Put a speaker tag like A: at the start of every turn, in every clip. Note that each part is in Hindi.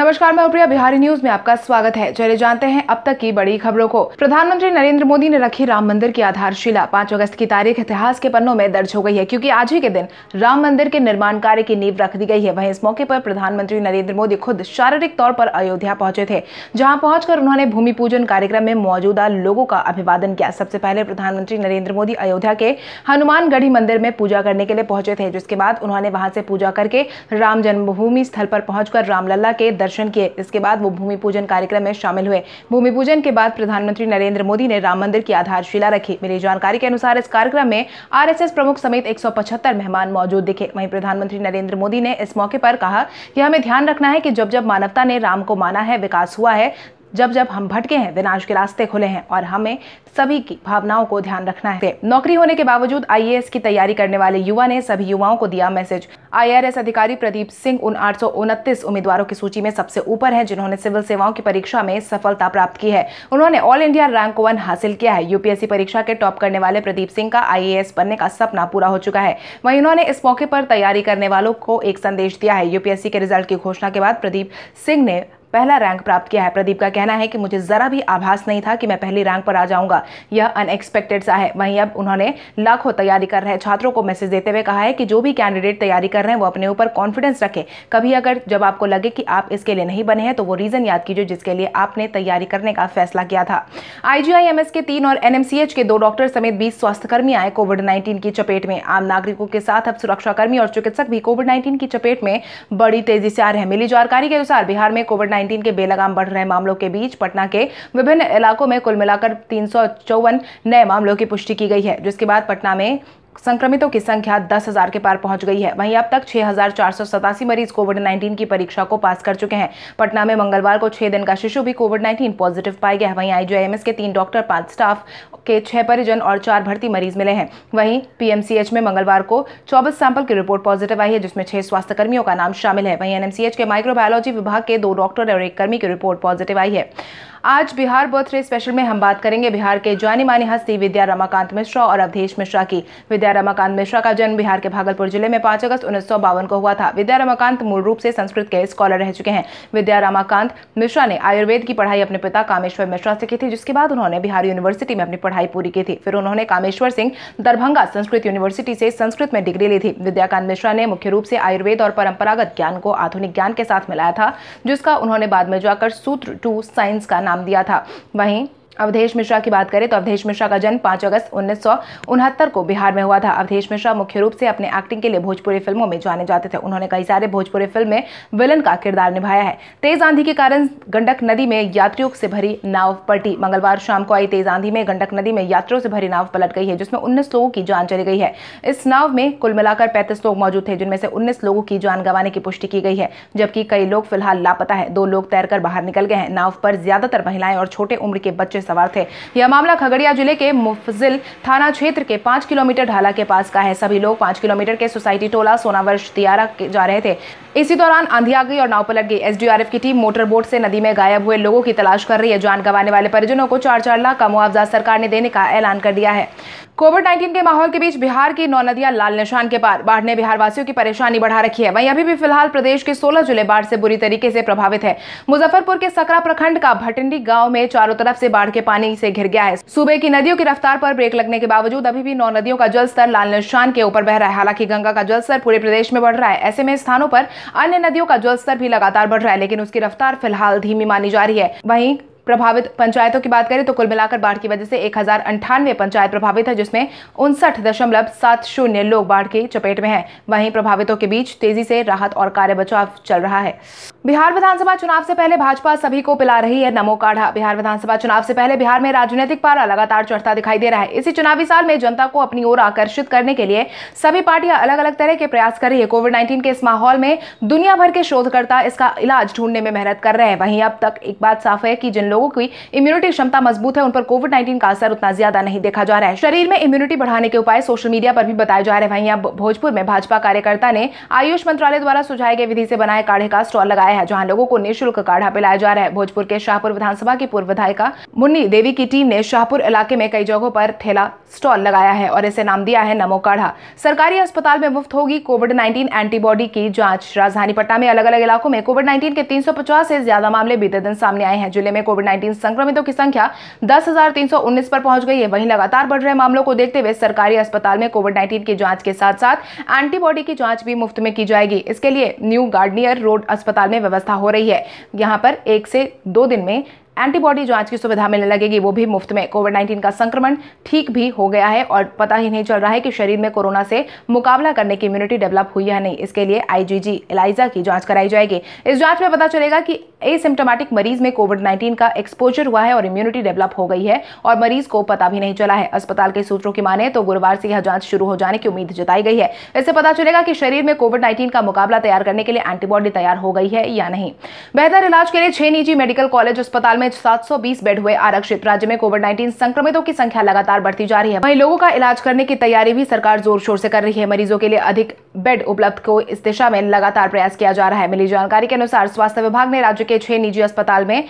A: नमस्कार, मैं उप्रिया बिहारी न्यूज़ में आपका स्वागत है। चले जानते हैं अब तक की बड़ी खबरों को। प्रधानमंत्री नरेंद्र मोदी ने रखी राम मंदिर की आधारशिला। पाँच अगस्त की तारीख इतिहास के पन्नों में दर्ज हो गई है, क्योंकि आज ही के दिन राम मंदिर के निर्माण कार्य की नींव रख दी गई है। वहीं इस मौके पर प्रधानमंत्री नरेंद्र मोदी खुद शारीरिक तौर पर अयोध्या पहुँचे थे, जहाँ पहुंचकर उन्होंने भूमि पूजन कार्यक्रम में मौजूदा लोगों का अभिवादन किया। सबसे पहले प्रधानमंत्री नरेंद्र मोदी अयोध्या के हनुमानगढ़ी मंदिर में पूजा करने के लिए पहुँचे थे, जिसके बाद उन्होंने वहाँ से पूजा करके राम जन्मभूमि स्थल पर पहुंचकर रामलला के दर्शन किए। इसके बाद वो भूमि पूजन कार्यक्रम में शामिल हुए। भूमि पूजन के बाद प्रधानमंत्री नरेंद्र मोदी ने राम मंदिर की आधारशिला रखी। मिली जानकारी के अनुसार इस कार्यक्रम में आरएसएस प्रमुख समेत एक सौ पचहत्तर मेहमान मौजूद दिखे। वहीं प्रधानमंत्री नरेंद्र मोदी ने इस मौके पर कहा कि हमें ध्यान रखना है कि जब जब मानवता ने राम को माना है, विकास हुआ है जब जब हम भटके हैं विनाश के रास्ते खुले हैं और हमें सभी की भावनाओं को ध्यान रखना है। नौकरी होने के बावजूद आईएएस की तैयारी करने वाले युवा ने सभी युवाओं को दिया मैसेज। आईआरएस अधिकारी प्रदीप सिंह उन आठ सौ उनतीस उम्मीदवारों की सूची में सबसे ऊपर है, जिन्होंने सिविल सेवाओं की परीक्षा में सफलता प्राप्त की है। उन्होंने ऑल इंडिया रैंक वन हासिल किया है। यूपीएससी परीक्षा के टॉप करने वाले प्रदीप सिंह का आई बनने का सपना पूरा हो चुका है। वही उन्होंने इस मौके पर तैयारी करने वालों को एक संदेश दिया है। यूपीएससी के रिज़ल्ट की घोषणा के बाद प्रदीप सिंह ने पहला रैंक प्राप्त किया है। प्रदीप का कहना है कि मुझे जरा भी आभास नहीं था कि मैं पहली रैंक पर आ जाऊँगा। यह अनएक्सपेक्टेड सा है। वहीं अब उन्होंने लाखों तैयारी कर रहे छात्रों को मैसेज देते हुए कहा है कि जो भी कैंडिडेट तैयारी कर रहे हैं, वो अपने ऊपर कॉन्फिडेंस रखें। कभी अगर जब आपको लगे कि आप इसके लिए नहीं बने हैं तो वो रीजन याद कीजिए जिसके लिए आपने तैयारी करने का फैसला किया था। आईजीआईएमएस के तीन और एनएमसीएच के दो डॉक्टर समेत बीस स्वास्थ्यकर्मी आए कोविड नाइन्टीन की चपेट में। आम नागरिकों के साथ अब सुरक्षाकर्मी और चिकित्सक भी कोविड नाइन्टीन की चपेट में बड़ी तेज़ी से आ रहे हैं। मिली जानकारी के अनुसार बिहार में कोविड नाइन्टीन के बेलगाम बढ़ रहे मामलों के बीच पटना के विभिन्न इलाकों में कुल मिलाकर तीन सौ चौवन नए मामलों की पुष्टि की गई है, जिसके बाद पटना में संक्रमितों की संख्या दस हज़ार के पार पहुँच गई है। वहीं अब तक छह हज़ार चार सौ सतासी मरीज़ कोविड 19 की परीक्षा को पास कर चुके हैं। पटना में मंगलवार को छह दिन का शिशु भी कोविड 19 पॉजिटिव पाया गया वहीं आईजीआईएमएस के तीन डॉक्टर, पाँच स्टाफ के छह परिजन और चार भर्ती मरीज़ मिले हैं। वहीं पीएमसीएच में मंगलवार को चौबीस सैंपल की रिपोर्ट पॉजिटिव आई है, जिसमें छह स्वास्थ्य कर्मियों का नाम शामिल है। वहीं एनएमसीएच के माइक्रोबायोलॉजी विभाग के दो डॉक्टर और एक कर्मी की रिपोर्ट पॉजिटिव आई है। आज बिहार बर्थडे स्पेशल में हम बात करेंगे बिहार के जानी मानी हस्ती विद्या रमाकांत मिश्रा और अवधेश मिश्रा की। विद्या रमाकांत मिश्रा का जन्म बिहार के भागलपुर ज़िले में पाँच अगस्त उन्नीस सौ बावन को हुआ था। विद्या रमाकांत मूल रूप से संस्कृत के स्कॉलर रह चुके हैं। विद्या रमाकांत मिश्रा ने आयुर्वेद की पढ़ाई अपने पिता कामेश्वर मिश्रा से की थी, जिसके बाद उन्होंने बिहार यूनिवर्सिटी में अपनी पढ़ाई पूरी की थी। फिर उन्होंने कामेश्वर सिंह दरभंगा संस्कृत यूनिवर्सिटी से संस्कृत में डिग्री ली थी। विद्याकांत मिश्रा ने मुख्य रूप से आयुर्वेद और परंपरागत ज्ञान को आधुनिक ज्ञान के साथ मिलाया था, जिसका उन्होंने बाद में जाकर सूत्र टू साइंस का नाम दिया था। वहीं अवधेश मिश्रा की बात करें तो अवधेश मिश्रा का जन्म 5 अगस्त उन्नीस सौ उनहत्तर को बिहार में हुआ था। अवधेश मिश्रा मुख्य रूप से अपने एक्टिंग के लिए भोजपुरी फ़िल्मों में जाने जाते थे। उन्होंने कई सारे भोजपुरी फ़िल्म में विलन का किरदार निभाया है। तेज आंधी के कारण गंडक नदी में यात्रियों से भरी नाव पलटी। मंगलवार शाम को आई तेज आंधी में गंडक नदी में यात्रियों से भरी नाव पलट गई है, जिसमें उन्नीस लोगों की जान चली गई है। इस नाव में कुल मिलाकर पैंतीस लोग मौजूद थे, जिनमें से उन्नीस लोगों की जान गंवाने की पुष्टि की गई है, जबकि कई लोग फ़िलहाल लापता है। दो लोग तैरकर बाहर निकल गए हैं। नाव पर ज़्यादातर महिलाएँ और छोटे उम्र के बच्चे सवार थे। यह मामला खगड़िया ज़िले के मुफजिल थाना क्षेत्र के पाँच किलोमीटर ढाला के पास का है। सभी लोग पाँच किलोमीटर के सोसाइटी टोला सोनावर्ष दियारा जा रहे थे। इसी दौरान आंधी आ गई और नाव पलट गई एसडीआरएफ की टीम मोटर बोट से नदी में गायब हुए लोगों की तलाश कर रही है। जान गंवाने वाले परिजनों को चार चार लाख का मुआवजा सरकार ने देने का ऐलान कर दिया है। कोविड 19 के माहौल के बीच बिहार की नौ नदियाँ लाल निशान के पार। बाढ़ ने बिहार वासियों की परेशानी बढ़ा रखी है। वहीं अभी भी फ़िलहाल प्रदेश के 16 ज़िले बाढ़ से बुरी तरीके से प्रभावित है। मुजफ्फरपुर के सकरा प्रखंड का भटिंडी गाँव में चारों तरफ़ से बाढ़ के पानी से घिर गया है। सूबे की नदियों की रफ्तार पर ब्रेक लगने के बावजूद अभी भी नौ नदियों का जल स्तर लाल निशान के ऊपर बह रहा है। हालाँकि गंगा का जलस्तर पूरे प्रदेश में बढ़ रहा है। ऐसे में स्थानों पर अन्य नदियों का जलस्तर भी लगातार बढ़ रहा है, लेकिन उसकी रफ्तार फ़िलहाल धीमी मानी जा रही है। वहीं प्रभावित पंचायतों की बात करें तो कुल मिलाकर बाढ़ की वजह से एक पंचायत प्रभावित है, जिसमें उनसठ दशमलव सात शून्य लोग बाढ़ की चपेट में हैं। वहीं प्रभावितों के बीच तेज़ी से राहत और कार्य बचाव चल रहा है। बिहार विधानसभा चुनाव से पहले भाजपा सभी को पिला रही है नमो काढ़ा। बिहार विधानसभा चुनाव से पहले बिहार में राजनीतिक पारा लगातार चढ़ता दिखाई दे रहा है। इसी चुनावी साल में जनता को अपनी ओर आकर्षित करने के लिए सभी पार्टियाँ अलग अलग तरह के प्रयास कर रही है। कोविड नाइन्टीन के इस माहौल में दुनिया भर के शोधकर्ता इसका इलाज ढूँढने में मेहनत कर रहे हैं। वहीं अब तक एक बात साफ़ है कि जिन लोगों लोगों की इम्यूनिटी क्षमता मज़बूत है, उन पर कोविड नाइन्टीन का असर उतना ज़्यादा नहीं देखा जा रहा है। शरीर में इम्यूनिटी बढ़ाने के उपाय सोशल मीडिया पर भी बताए जा रहे हैं। वहीं भोजपुर में भाजपा कार्यकर्ता ने आयुष मंत्रालय द्वारा सुझाए गए विधि से बनाए काढ़े का स्टॉल लगाया है, जहाँ लोगों को निःशुल्क काढ़ा पिलाया जा रहा है। भोजपुर के शाहपुर विधानसभा की पूर्व विधायिका मुन्नी देवी की टीम ने शाहपुर इलाके में कई जगहों पर ठेला स्टॉल लगाया है और इसे नाम दिया है नमो काढ़ा। सरकारी अस्पताल में मुफ़्त होगी कोविड 19 एंटीबॉडी की जाँच। राजधानी पटना में अलग अलग इलाकों में कोविड 19 के 350 से ज़्यादा मामले बीते दिन सामने आए हैं। ज़िले में कोविड 19 संक्रमितों की संख्या दस पर पहुँच गई है। वहीं लगातार बढ़ रहे मामलों को देखते हुए सरकारी अस्पताल में कोविड नाइन्टीन की जाँच के साथ साथ एंटीबॉडी की जाँच भी मुफ़्त में की जाएगी। इसके लिए न्यू गार्डनियर रोड अस्पताल में व्यवस्था हो रही है। यहाँ पर एक से दो दिन में एंटीबॉडी जाँच की सुविधा मिलने लगेगी, वो भी मुफ़्त में। कोविड 19 का संक्रमण ठीक भी हो गया है और पता ही नहीं चल रहा है कि शरीर में कोरोना से मुकाबला करने की इम्यूनिटी डेवलप हुई या नहीं। इसके लिए आईजीजी एलाइजा की जाँच कराई जाएगी। इस जाँच में पता चलेगा कि एसिम्टोमेटिक मरीज़ में कोविड 19 का एक्सपोजर हुआ है और इम्यूनिटी डेवलप हो गई है और मरीज़ को पता भी नहीं चला है। अस्पताल के सूत्रों की माने तो गुरुवार से यह जाँच शुरू हो जाने की उम्मीद जताई गई है। इससे पता चलेगा कि शरीर में कोविड नाइन्टीन का मुकाबला तैयार करने के लिए एंटीबॉडी तैयार हो गई है या नहीं। बेहतर इलाज के लिए छह निजी मेडिकल कॉलेज अस्पताल में सौ बीस बेड हुए आरक्षित। राज्य में कोविड नाइन्टीन संक्रमितों की संख्या लगातार बढ़ती जा रही है। वहीं लोगों का इलाज करने की तैयारी भी सरकार ज़ोर शोर से कर रही है। मरीजों के लिए अधिक बेड उपलब्ध को इस दिशा में लगातार प्रयास किया जा रहा है। मिली जानकारी के अनुसार स्वास्थ्य विभाग ने राज्य के छह निजी अस्पताल में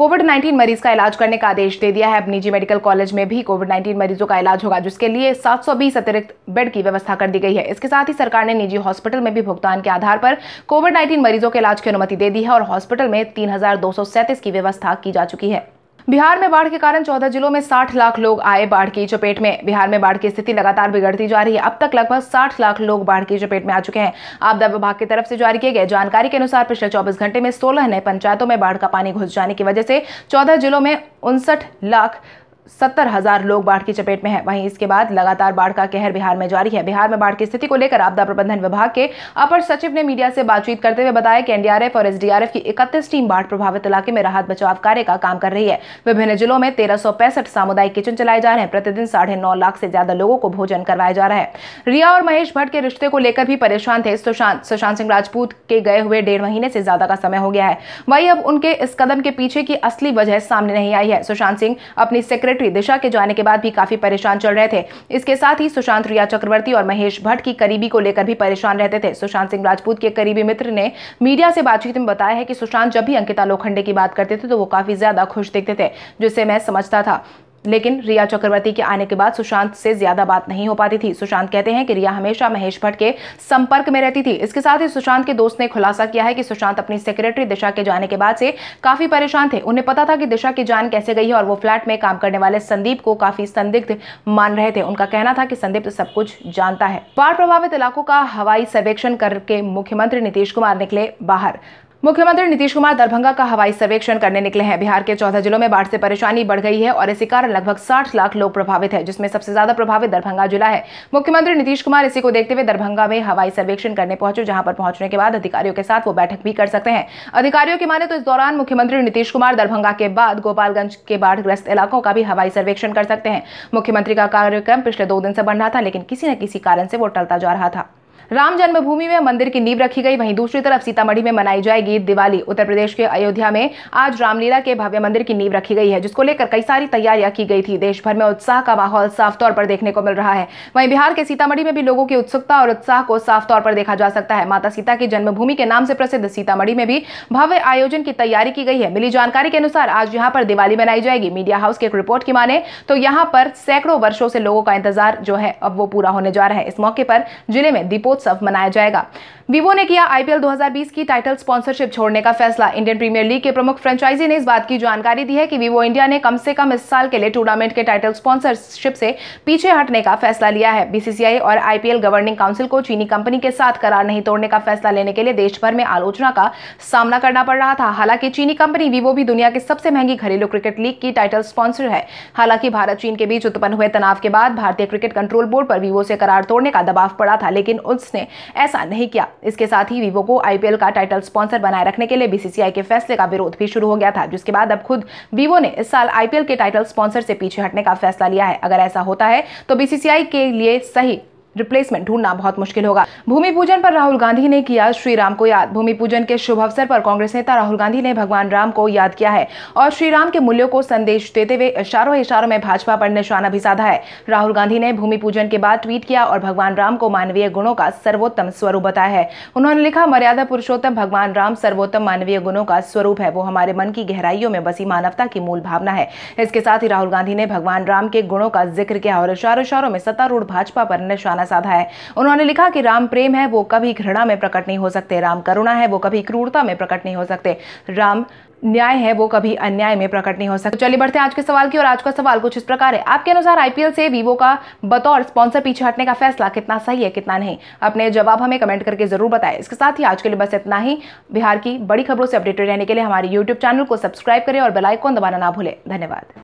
A: कोविड 19 मरीज़ का इलाज करने का आदेश दे दिया है। अब निजी मेडिकल कॉलेज में भी कोविड 19 मरीजों का इलाज होगा, जिसके लिए 720 अतिरिक्त बेड की व्यवस्था कर दी गई है। इसके साथ ही सरकार ने निजी हॉस्पिटल में भी भुगतान के आधार पर कोविड 19 मरीजों के इलाज की अनुमति दे दी है और हॉस्पिटल में तीन हज़ार दो सौ सैंतीस की व्यवस्था की जा चुकी है। बिहार में बाढ़ के कारण चौदह जिलों में 60 लाख लोग आए बाढ़ की चपेट में। बिहार में बाढ़ की स्थिति लगातार बिगड़ती जा रही है। अब तक लगभग 60 लाख लोग बाढ़ की चपेट में आ चुके हैं। आपदा विभाग की तरफ़ से जारी किए गए जानकारी के अनुसार पिछले 24 घंटे में 16 नए पंचायतों में बाढ़ का पानी घुस जाने की वजह से चौदह जिलों में उनसठ लाख सत्तर हज़ार लोग बाढ़ की चपेट में हैं। वहीं इसके बाद लगातार बाढ़ का कहर बिहार में जारी है। बिहार में बाढ़ की स्थिति को लेकर आपदा प्रबंधन विभाग के अपर सचिव ने मीडिया से बातचीत करते हुए बताया कि एनडीआरएफ और एसडीआरएफ की इकतीस टीम बाढ़ प्रभावित इलाके में राहत बचाव कार्य का काम कर रही है। विभिन्न जिलों में तेरह सामुदायिक किचन चलाए जा रहे हैं। प्रतिदिन साढ़े लाख से ज़्यादा लोगों को भोजन करवाया जा रहा है। रिया और महेश भट्ट के रिश्ते को लेकर भी परेशान थे। सुशांत सुशांत सिंह राजपूत के गए हुए डेढ़ महीने से ज़्यादा का समय हो गया है। वही अब उनके इस कदम के पीछे की असली वजह सामने नहीं आई है। सुशांत सिंह अपनी सेक्रेटरी दिशा के जाने के बाद भी काफ़ी परेशान चल रहे थे। इसके साथ ही सुशांत रिया चक्रवर्ती और महेश भट्ट की करीबी को लेकर भी परेशान रहते थे। सुशांत सिंह राजपूत के करीबी मित्र ने मीडिया से बातचीत में बताया है कि सुशांत जब भी अंकिता लोखंडे की बात करते थे तो वो काफ़ी ज़्यादा खुश दिखते थे, जिससे मैं समझता था। लेकिन रिया चक्रवर्ती के आने के बाद सुशांत से ज़्यादा बात नहीं हो पाती थी। सुशांत कहते हैं कि रिया हमेशा महेश भट्ट के संपर्क में रहती थी। इसके साथ ही सुशांत के दोस्त ने खुलासा किया है कि सुशांत अपनी सेक्रेटरी दिशा के जाने के बाद से काफ़ी परेशान थे। उन्हें पता था कि दिशा की जान कैसे गई है और वो फ्लैट में काम करने वाले संदीप को काफ़ी संदिग्ध मान रहे थे। उनका कहना था कि संदीप सब कुछ जानता है। बाढ़ प्रभावित इलाकों का हवाई सर्वेक्षण करके मुख्यमंत्री नीतीश कुमार निकले बाहर। मुख्यमंत्री नीतीश कुमार दरभंगा का हवाई सर्वेक्षण करने निकले हैं। बिहार के चौदह जिलों में बाढ़ से परेशानी बढ़ गई है और इसी कारण लगभग 60 लाख लोग प्रभावित है, जिसमें सबसे ज़्यादा प्रभावित दरभंगा जिला है। मुख्यमंत्री नीतीश कुमार इसी को देखते हुए दरभंगा में हवाई सर्वेक्षण करने पहुँचे, जहाँ पर पहुँचने के बाद अधिकारियों के साथ वो बैठक भी कर सकते हैं। अधिकारियों की माने तो इस दौरान मुख्यमंत्री नीतीश कुमार दरभंगा के बाद गोपालगंज के बाढ़ग्रस्त इलाकों का भी हवाई सर्वेक्षण कर सकते हैं। मुख्यमंत्री का कार्यक्रम पिछले दो दिन से बन रहा था, लेकिन किसी न किसी कारण से वो टलता जा रहा था। राम जन्मभूमि में मंदिर की नींव रखी गई। वहीं दूसरी तरफ़ सीतामढ़ी में मनाई जाएगी दिवाली। उत्तर प्रदेश के अयोध्या में आज रामलीला के भव्य मंदिर की नींव रखी गई है, जिसको लेकर कई सारी तैयारियाँ की गई थी। देश भर में उत्साह का माहौल साफ़ तौर पर देखने को मिल रहा है। वहीं बिहार के सीतामढ़ी में भी लोगों की उत्सुकता और उत्साह को साफ़ तौर पर देखा जा सकता है। माता सीता की जन्मभूमि के नाम से प्रसिद्ध सीतामढ़ी में भी भव्य आयोजन की तैयारी की गई है। मिली जानकारी के अनुसार आज यहाँ पर दिवाली मनाई जाएगी। मीडिया हाउस की एक रिपोर्ट की माने तो यहाँ पर सैकड़ों वर्षों से लोगों का इंतज़ार जो है, अब वो पूरा होने जा रहा है। इस मौके पर ज़िले में दीपोत्सव मनाया जाएगा। वीवो ने किया आईपीएल 2020 की टाइटल स्पॉन्सरशिप छोड़ने का फैसला। इंडियन प्रीमियर लीग के प्रमुख फ्रेंचाइजी ने इस बात की जानकारी दी है कि वीवो इंडिया ने कम से कम इस साल के लिए टूर्नामेंट के टाइटल स्पॉन्सरशिप से पीछे हटने का फैसला लिया है। बीसीसीआई और आईपीएल गवर्निंग काउंसिल को चीनी कंपनी के साथ करार नहीं तोड़ने का फैसला लेने के लिए देश भर में आलोचना का सामना करना पड़ रहा था। हालाँकि चीनी कंपनी वीवो भी दुनिया की सबसे महँगी घरेलू क्रिकेट लीग की टाइटल स्पॉन्सर है। हालाँकि भारत चीन के बीच उत्पन्न हुए तनाव के बाद भारतीय क्रिकेट कंट्रोल बोर्ड पर वीवो से करार तोड़ने का दबाव पड़ा था, लेकिन उसने ऐसा नहीं किया। इसके साथ ही वीवो को आईपीएल का टाइटल स्पॉन्सर बनाए रखने के लिए बीसीसीआई के फैसले का विरोध भी शुरू हो गया था, जिसके बाद अब खुद वीवो ने इस साल आईपीएल के टाइटल स्पॉन्सर से पीछे हटने का फैसला लिया है। अगर ऐसा होता है तो बीसीसीआई के लिए सही रिप्लेसमेंट ढूंढना बहुत मुश्किल होगा। भूमि पूजन पर राहुल गांधी ने किया श्री राम को याद। भूमि पूजन के शुभ अवसर पर कांग्रेस नेता राहुल गांधी ने भगवान राम को याद किया है और श्री राम के मूल्यों को संदेश देते हुए इशारों इशारों में भाजपा पर निशाना भी साधा है। राहुल गांधी ने भूमि पूजन के बाद ट्वीट किया और भगवान राम को मानवीय गुणों का सर्वोत्तम स्वरूप बताया है। उन्होंने लिखा, मर्यादा पुरुषोत्तम, भगवान राम सर्वोत्तम मानवीय गुणों का स्वरूप है। वो हमारे मन की गहराइयों में बसी मानवता की मूल भावना है। इसके साथ ही राहुल गांधी ने भगवान राम के गुणों का ज़िक्र किया और इशारों इशारों में सत्तारूढ़ भाजपा पर निशाना साधा है। उन्होंने लिखा कि राम प्रेम है, वो कभी घृणा में प्रकट नहीं हो सकते। राम करुणा है, वो कभी क्रूरता में प्रकट नहीं हो सकते। राम न्याय है, वो कभी अन्याय में प्रकट नहीं हो सकता। चलिए बढ़ते हैं आज के सवाल की और आज का सवाल कुछ इस प्रकार है। आपके अनुसार आईपीएल से वीवो का बतौर स्पॉन्सर पीछे हटने का फैसला कितना सही है, कितना नहीं? अपने जवाब हमें कमेंट करके ज़रूर बताएँ। इसके साथ ही आज के लिए बस इतना ही। बिहार की बड़ी खबरों से अपडेटेड रहने के लिए हमारे यूट्यूब चैनल को सब्सक्राइब करें और बेलाइकॉन दबाना ना भूलें। धन्यवाद।